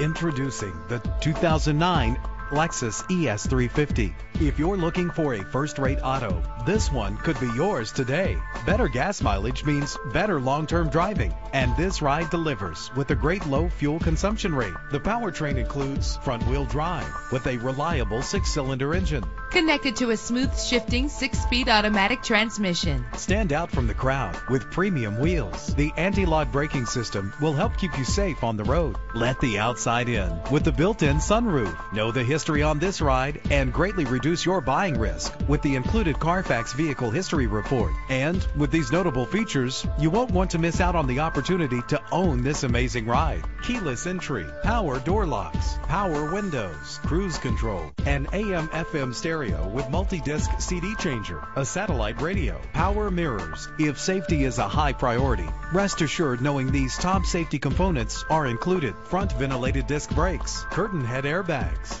Introducing the 2009 Lexus ES350. If you're looking for a first-rate auto, this one could be yours today. Better gas mileage means better long-term driving, and this ride delivers with a great low fuel consumption rate. The powertrain includes front-wheel drive with a reliable six-cylinder engine. Connected to a smooth shifting six-speed automatic transmission. Stand out from the crowd with premium wheels. The anti-lock braking system will help keep you safe on the road. Let the outside in with the built-in sunroof. Know the history on this ride and greatly reduce your buying risk with the included Carfax Vehicle History Report. And with these notable features, you won't want to miss out on the opportunity to own this amazing ride. Keyless entry, power door locks, power windows, cruise control, an AM FM stereo with multi-disc CD changer, a satellite radio, power mirrors. If safety is a high priority, rest assured knowing these top safety components are included. Front ventilated disc brakes, curtain head airbags,